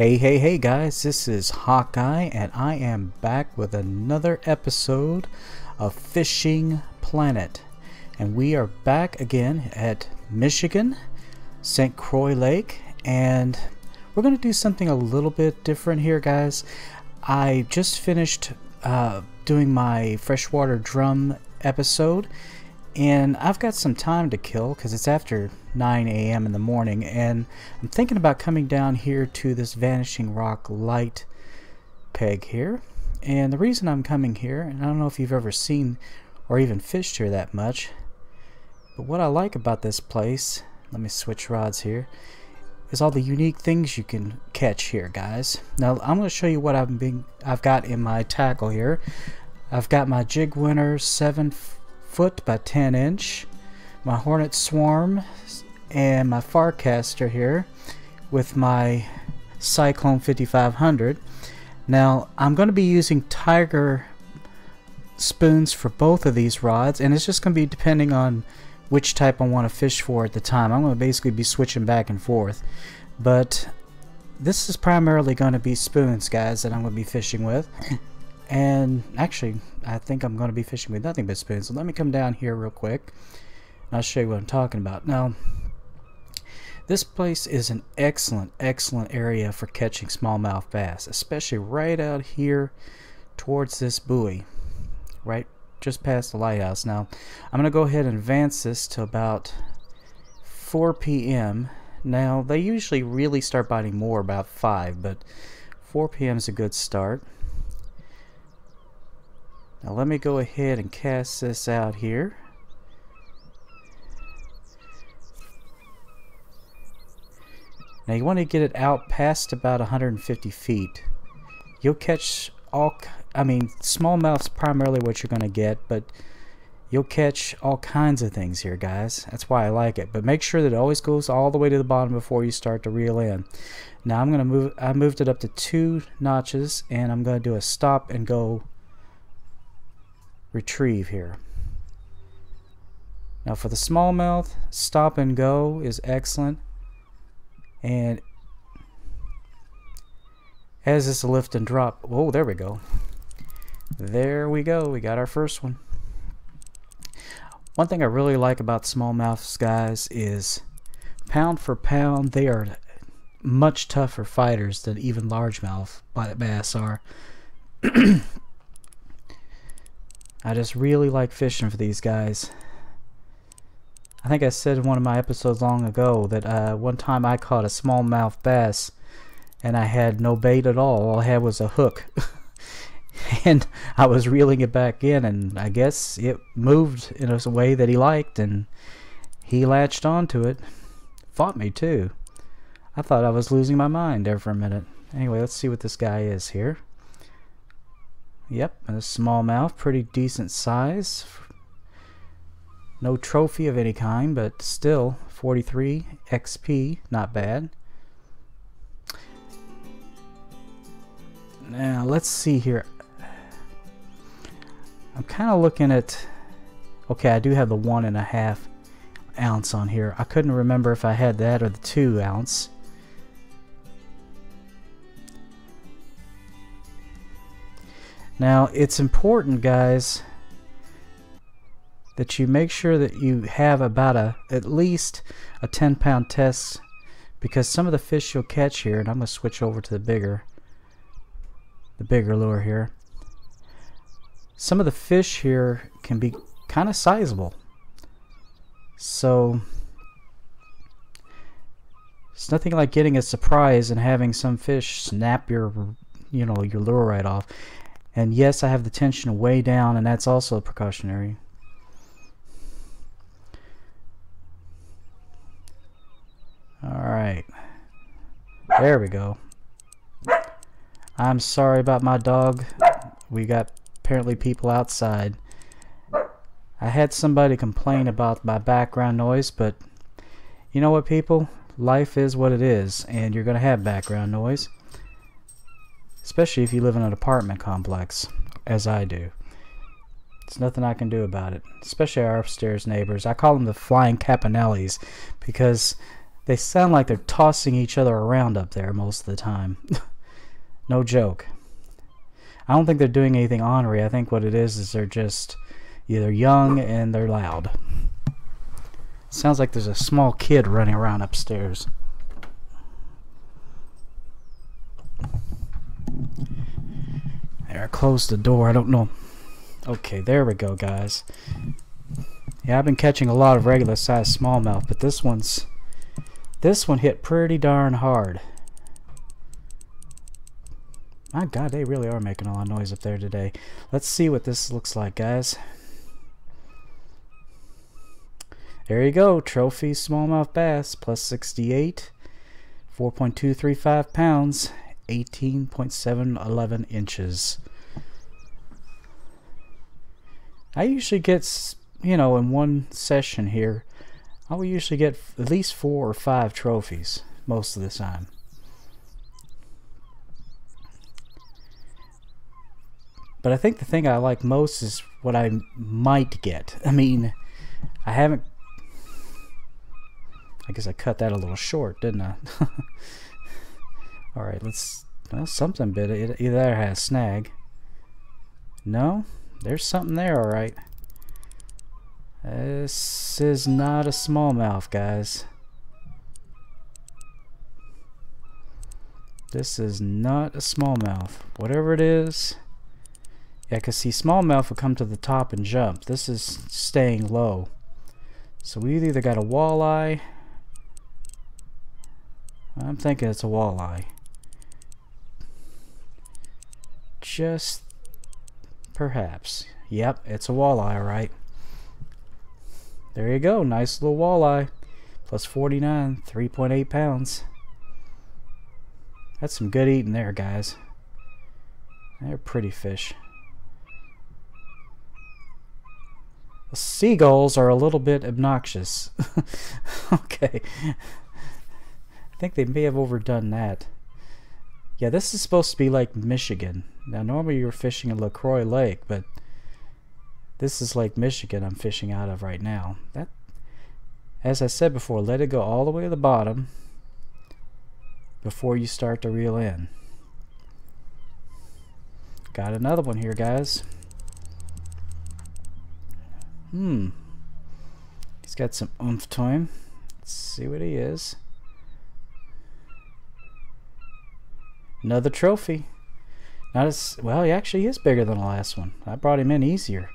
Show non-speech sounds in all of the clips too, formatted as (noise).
Hey, hey, hey guys, this is Hawkeye, and I am back with another episode of Fishing Planet. And we are back again at Michigan, St. Croix Lake, and we're going to do something a little bit different here, guys. I just finished uh, doing my freshwater drum episode, and I've got some time to kill because it's after 9 a.m. in the morning and I'm thinking about coming down here to this Vanishing Rock light peg here and the reason I'm coming here and I don't know if you've ever seen or even fished here that much but what I like about this place let me switch rods here is all the unique things you can catch here guys now I'm going to show you what I've been I've got in my tackle here I've got my jig winner 7 foot by 10 inch my Hornet Swarm and my Farcaster here with my Cyclone 5500. Now I'm going to be using Tiger spoons for both of these rods and it's just going to be depending on which type I want to fish for at the time. I'm going to basically be switching back and forth but this is primarily going to be spoons guys that I'm going to be fishing with and actually I think I'm going to be fishing with nothing but spoons so let me come down here real quick I'll show you what I'm talking about. Now, this place is an excellent, excellent area for catching smallmouth bass, especially right out here towards this buoy, right just past the lighthouse. Now, I'm going to go ahead and advance this to about 4 p.m. Now, they usually really start biting more about 5, but 4 p.m. is a good start. Now, let me go ahead and cast this out here. Now you want to get it out past about 150 feet. You'll catch all, I mean, smallmouth's primarily what you're going to get, but you'll catch all kinds of things here, guys. That's why I like it. But make sure that it always goes all the way to the bottom before you start to reel in. Now I'm going to move, I moved it up to two notches, and I'm going to do a stop and go retrieve here. Now for the smallmouth, stop and go is excellent. And as this lift and drop oh there we go. There we go we got our first one. One thing I really like about smallmouths guys is pound for pound they are much tougher fighters than even largemouth bass are (clears throat) I just really like fishing for these guys I think I said in one of my episodes long ago that uh, one time I caught a smallmouth bass and I had no bait at all. All I had was a hook. (laughs) and I was reeling it back in and I guess it moved in a way that he liked and he latched onto it. Fought me too. I thought I was losing my mind there for a minute. Anyway, let's see what this guy is here. Yep, a small mouth, pretty decent size no trophy of any kind, but still 43 XP, not bad. Now let's see here. I'm kind of looking at. Okay, I do have the one and a half ounce on here. I couldn't remember if I had that or the two ounce. Now it's important, guys that you make sure that you have about a at least a 10 pound test because some of the fish you'll catch here and I'm gonna switch over to the bigger the bigger lure here. Some of the fish here can be kind of sizable. So it's nothing like getting a surprise and having some fish snap your you know your lure right off and yes I have the tension way down and that's also precautionary Alright. There we go. I'm sorry about my dog. We got apparently people outside. I had somebody complain about my background noise, but you know what people? Life is what it is, and you're going to have background noise. Especially if you live in an apartment complex, as I do. There's nothing I can do about it. Especially our upstairs neighbors. I call them the flying Campanellis because they sound like they're tossing each other around up there most of the time. (laughs) no joke. I don't think they're doing anything ornery. I think what it is is they're just either young and they're loud. Sounds like there's a small kid running around upstairs. There, I closed the door. I don't know. Okay, there we go, guys. Yeah, I've been catching a lot of regular size smallmouth, but this one's this one hit pretty darn hard. My god, they really are making a lot of noise up there today. Let's see what this looks like, guys. There you go, trophy smallmouth bass, plus 68, 4.235 pounds, 18.711 inches. I usually get, you know, in one session here, I will usually get at least four or five trophies most of the time. But I think the thing I like most is what I might get. (laughs) I mean, I haven't. I guess I cut that a little short, didn't I? (laughs) Alright, let's. Well, something bit. It either has snag. No? There's something there, alright. This is not a smallmouth, guys. This is not a smallmouth. Whatever it is. Yeah, because see, smallmouth will come to the top and jump. This is staying low. So we either got a walleye. I'm thinking it's a walleye. Just perhaps. Yep, it's a walleye, right? There you go. Nice little walleye. Plus 49, 3.8 pounds. That's some good eating there, guys. They're pretty fish. The seagulls are a little bit obnoxious. (laughs) okay. I think they may have overdone that. Yeah, this is supposed to be like Michigan. Now, normally you're fishing in LaCroix Lake, but this is Lake Michigan I'm fishing out of right now. That, as I said before, let it go all the way to the bottom before you start to reel in. Got another one here, guys. Hmm. He's got some oomph to him. Let's see what he is. Another trophy. Not as well. He actually is bigger than the last one. I brought him in easier.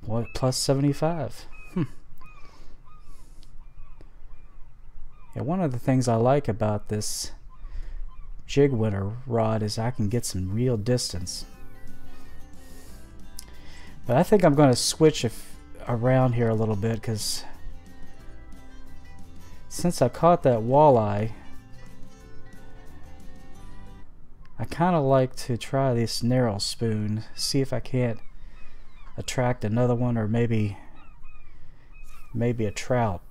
What plus 75? Hmm. Yeah, one of the things I like about this jig winner rod is I can get some real distance. But I think I'm going to switch if, around here a little bit because since I caught that walleye, I kind of like to try this narrow spoon, see if I can't attract another one or maybe maybe a trout.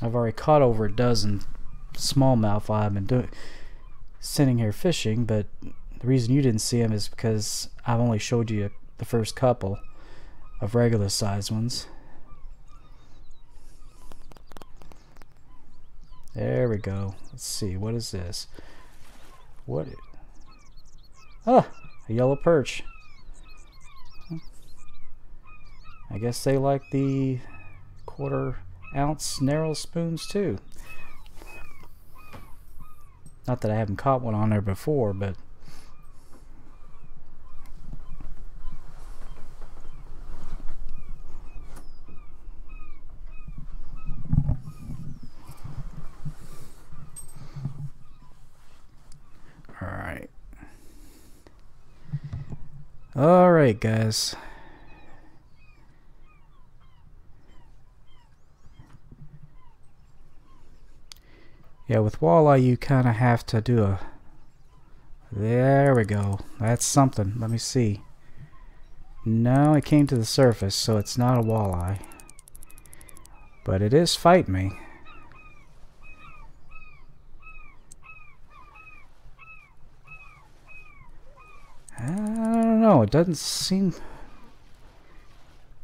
I've already caught over a dozen smallmouth while I've been doing sitting here fishing, but the reason you didn't see them is because I've only showed you the first couple of regular sized ones. There we go. Let's see. What is this? What? Ah, a yellow perch. I guess they like the quarter ounce narrow spoons too. Not that I haven't caught one on there before, but Guys. Yeah, with walleye you kind of have to do a... There we go. That's something. Let me see. No, it came to the surface, so it's not a walleye. But it is fight me. I don't know. It doesn't seem...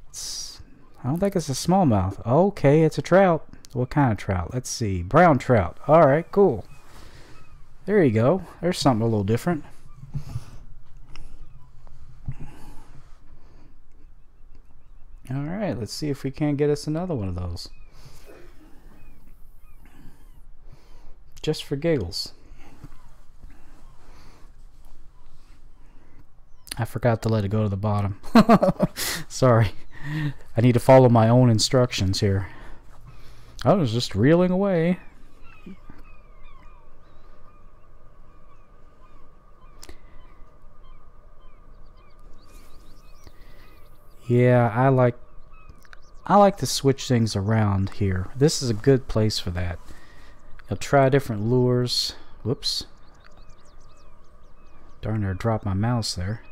It's I don't think it's a smallmouth. Okay, it's a trout. What kind of trout? Let's see. Brown trout. Alright, cool. There you go. There's something a little different. Alright, let's see if we can't get us another one of those. Just for giggles. I forgot to let it go to the bottom. (laughs) Sorry. I need to follow my own instructions here. I was just reeling away. Yeah, I like I like to switch things around here. This is a good place for that. I'll try different lures. Whoops. Darn near dropped my mouse there.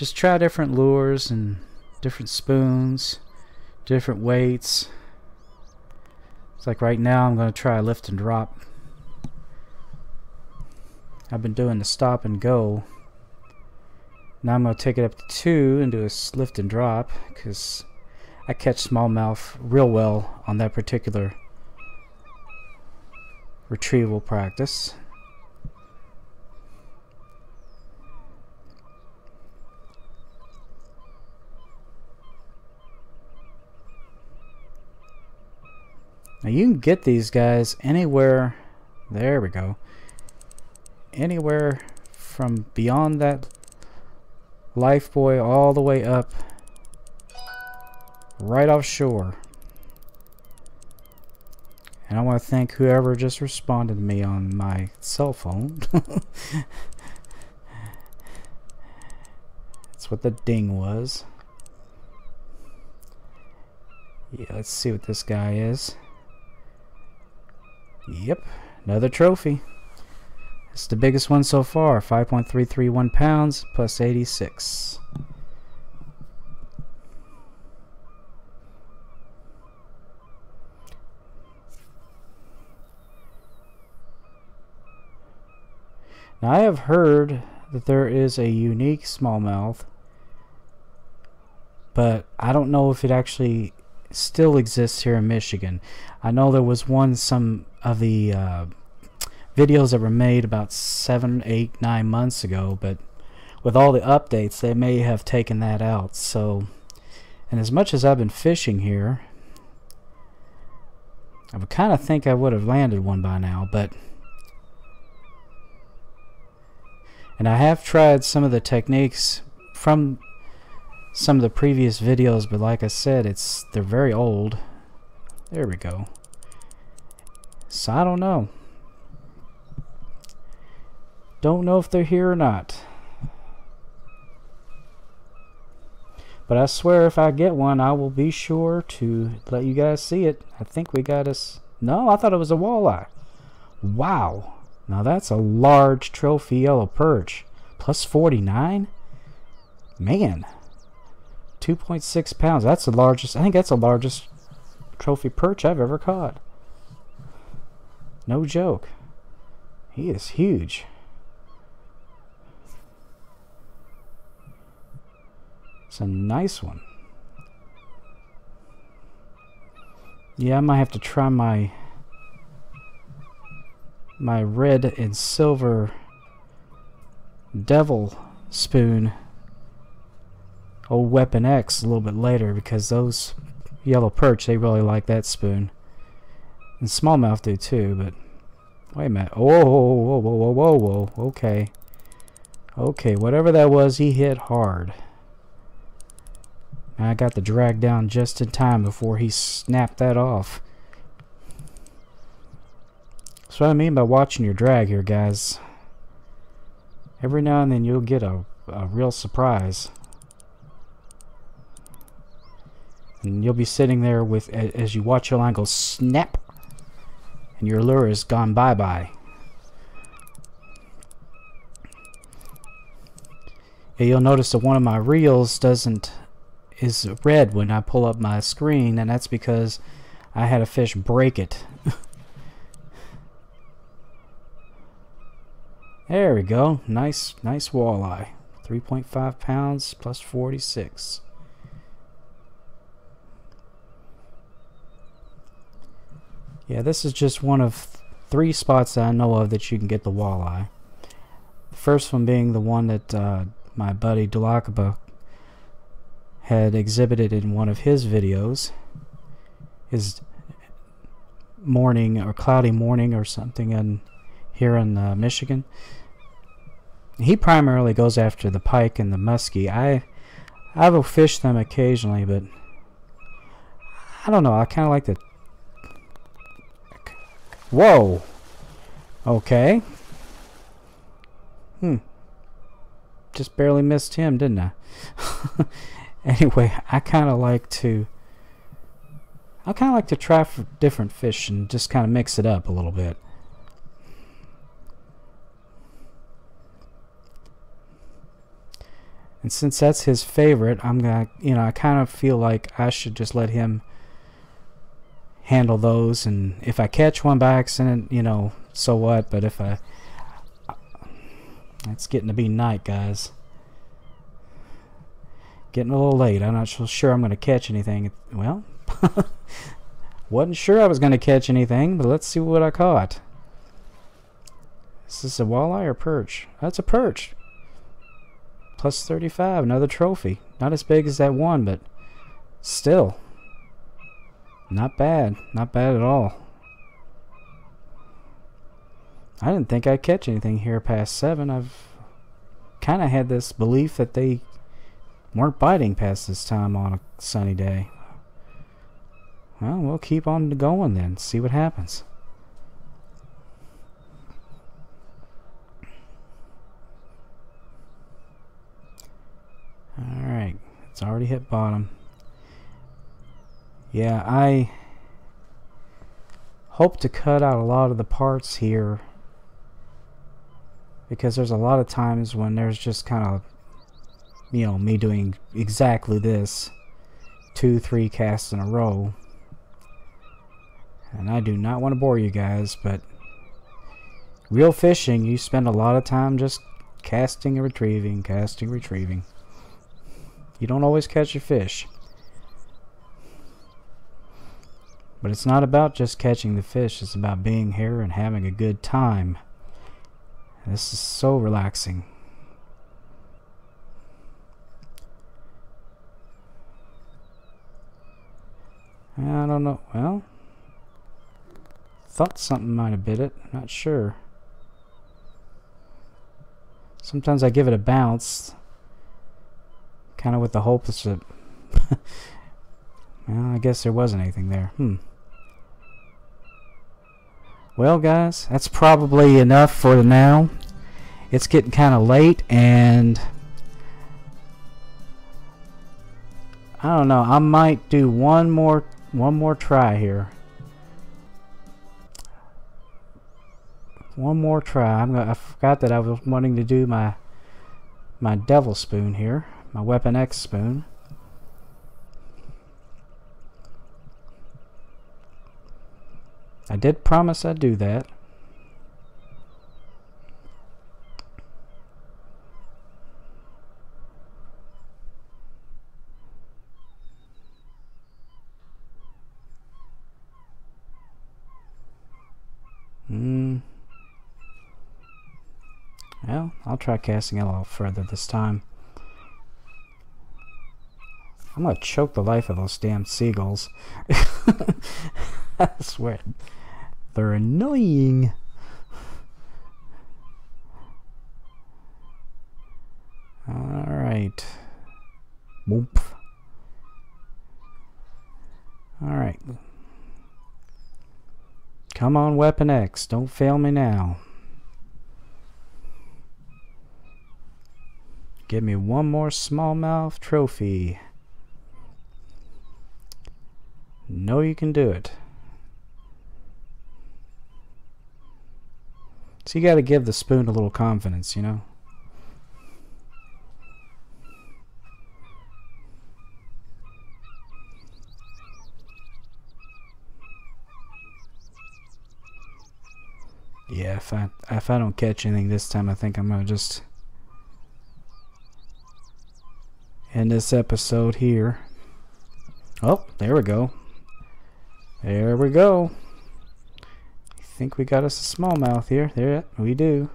Just try different lures and different spoons, different weights. It's like right now I'm going to try a lift and drop. I've been doing the stop and go now I'm going to take it up to 2 and do a lift and drop because I catch smallmouth real well on that particular retrieval practice. Now you can get these guys anywhere, there we go, anywhere from beyond that life Lifebuoy all the way up right offshore. And I want to thank whoever just responded to me on my cell phone. (laughs) That's what the ding was. Yeah, let's see what this guy is. Yep, another trophy. It's the biggest one so far, 5.331 pounds plus 86. Now I have heard that there is a unique smallmouth, but I don't know if it actually still exists here in Michigan. I know there was one some of the uh, videos that were made about seven, eight, nine months ago, but with all the updates, they may have taken that out. So, and as much as I've been fishing here, I would kind of think I would have landed one by now, but and I have tried some of the techniques from some of the previous videos, but like I said, it's they're very old. There we go. So I don't know. Don't know if they're here or not. But I swear if I get one, I will be sure to let you guys see it. I think we got us... No, I thought it was a walleye. Wow. Now that's a large trophy yellow perch. Plus 49? Man. 2.6 pounds. That's the largest... I think that's the largest trophy perch I've ever caught. No joke. He is huge. It's a nice one. Yeah, I might have to try my my red and silver devil spoon old weapon X a little bit later because those yellow perch they really like that spoon and smallmouth do too but wait a minute Whoa, whoa whoa whoa whoa whoa okay okay whatever that was he hit hard I got the drag down just in time before he snapped that off. That's what I mean by watching your drag here, guys. Every now and then you'll get a, a real surprise. And you'll be sitting there with as you watch your line go snap and your lure is gone bye-bye. you'll notice that one of my reels doesn't is red when I pull up my screen and that's because I had a fish break it. (laughs) there we go. Nice, nice walleye. 3.5 pounds plus 46. Yeah, this is just one of three spots that I know of that you can get the walleye. The first one being the one that uh, my buddy Dulakaba had exhibited in one of his videos. His morning or cloudy morning or something in here in uh, Michigan. He primarily goes after the pike and the muskie. I I will fish them occasionally, but I don't know. I kind of like the. Whoa. Okay. Hmm. Just barely missed him, didn't I? (laughs) anyway, I kind of like to. I kind of like to try for different fish and just kind of mix it up a little bit. And since that's his favorite, I'm gonna, you know, I kind of feel like I should just let him handle those. And if I catch one by accident, you know, so what? But if I, it's getting to be night, guys. Getting a little late. I'm not so sure I'm gonna catch anything. Well, (laughs) wasn't sure I was gonna catch anything, but let's see what I caught. Is this a walleye or perch? That's a perch. Plus 35, another trophy. Not as big as that one, but still. Not bad. Not bad at all. I didn't think I'd catch anything here past 7. I've kind of had this belief that they weren't biting past this time on a sunny day. Well, we'll keep on going then. See what happens. Alright, it's already hit bottom. Yeah, I hope to cut out a lot of the parts here because there's a lot of times when there's just kind of you know me doing exactly this two three casts in a row and I do not want to bore you guys but real fishing you spend a lot of time just casting and retrieving casting retrieving you don't always catch a fish. But it's not about just catching the fish, it's about being here and having a good time. This is so relaxing. I don't know. Well, thought something might have bit it. Not sure. Sometimes I give it a bounce kind of with the hope that (laughs) well, I guess there wasn't anything there. Hmm. Well, guys, that's probably enough for now. It's getting kind of late, and I don't know. I might do one more one more try here. One more try. I'm gonna, I forgot that I was wanting to do my my devil spoon here my Weapon X spoon. I did promise I'd do that. Hmm. Well, I'll try casting it a little further this time. I'm gonna choke the life of those damn seagulls. (laughs) I swear. They're annoying. Alright. Boop. Alright. Come on, Weapon X. Don't fail me now. Give me one more smallmouth trophy. know you can do it. So you got to give the spoon a little confidence, you know? Yeah, if I if I don't catch anything this time, I think I'm gonna just end this episode here. Oh, there we go. There we go. Think we got us a smallmouth here. There, we do.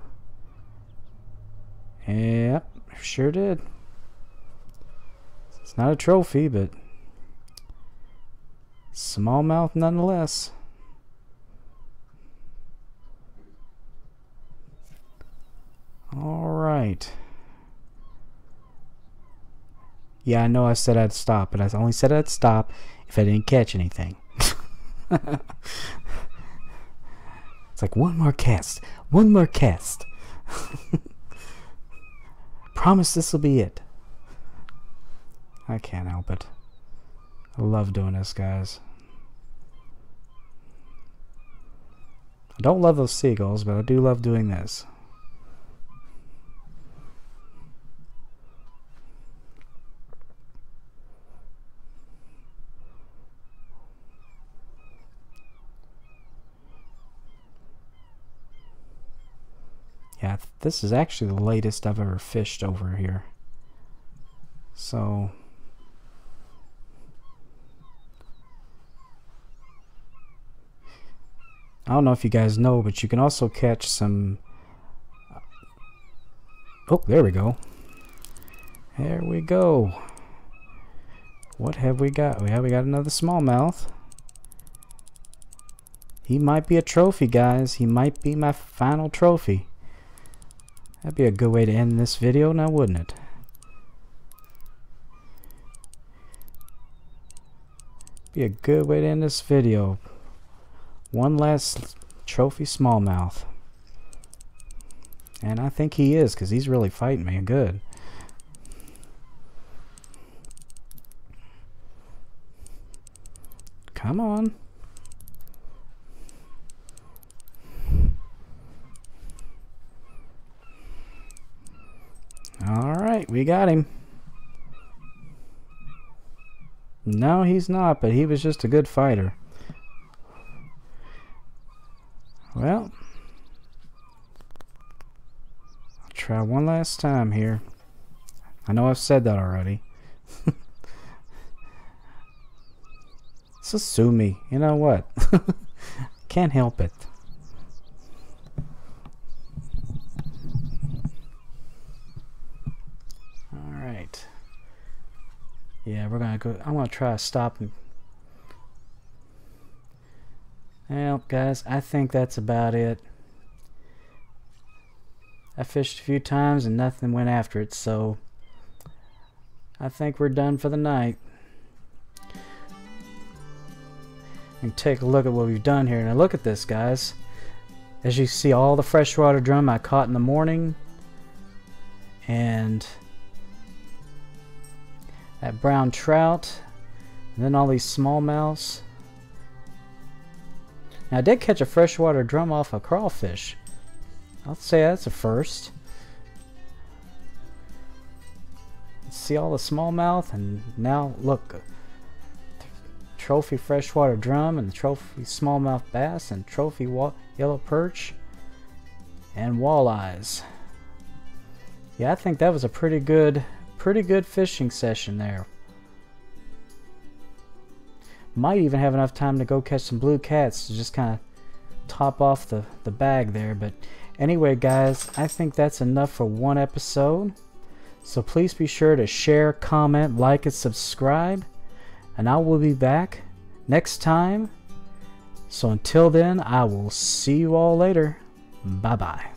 Yep, sure did. It's not a trophy, but smallmouth nonetheless. All right. Yeah, I know I said I'd stop, but I only said I'd stop if I didn't catch anything. (laughs) like one more cast. One more cast. (laughs) Promise this will be it. I can't help it. I love doing this, guys. I don't love those seagulls, but I do love doing this. Yeah, this is actually the latest I've ever fished over here. So... I don't know if you guys know, but you can also catch some... Oh, there we go. There we go. What have we got? We have we got another smallmouth. He might be a trophy, guys. He might be my final trophy. That'd be a good way to end this video now, wouldn't it? Be a good way to end this video. One last trophy smallmouth. And I think he is, because he's really fighting me good. Come on. Alright, we got him. No, he's not, but he was just a good fighter. Well, I'll try one last time here. I know I've said that already. (laughs) Just sue me. You know what? (laughs) Can't help it. Yeah, we're gonna go. I'm gonna try to stop him. Well, guys, I think that's about it. I fished a few times and nothing went after it, so I think we're done for the night. And take a look at what we've done here. Now look at this, guys. As you see, all the freshwater drum I caught in the morning, and that brown trout, and then all these smallmouths. Now I did catch a freshwater drum off a crawfish. I'll say that's a first. See all the smallmouth and now look trophy freshwater drum and trophy smallmouth bass and trophy yellow perch and walleyes. Yeah, I think that was a pretty good pretty good fishing session there. Might even have enough time to go catch some blue cats to just kind of top off the, the bag there. But anyway, guys, I think that's enough for one episode. So please be sure to share, comment, like, and subscribe. And I will be back next time. So until then, I will see you all later. Bye-bye.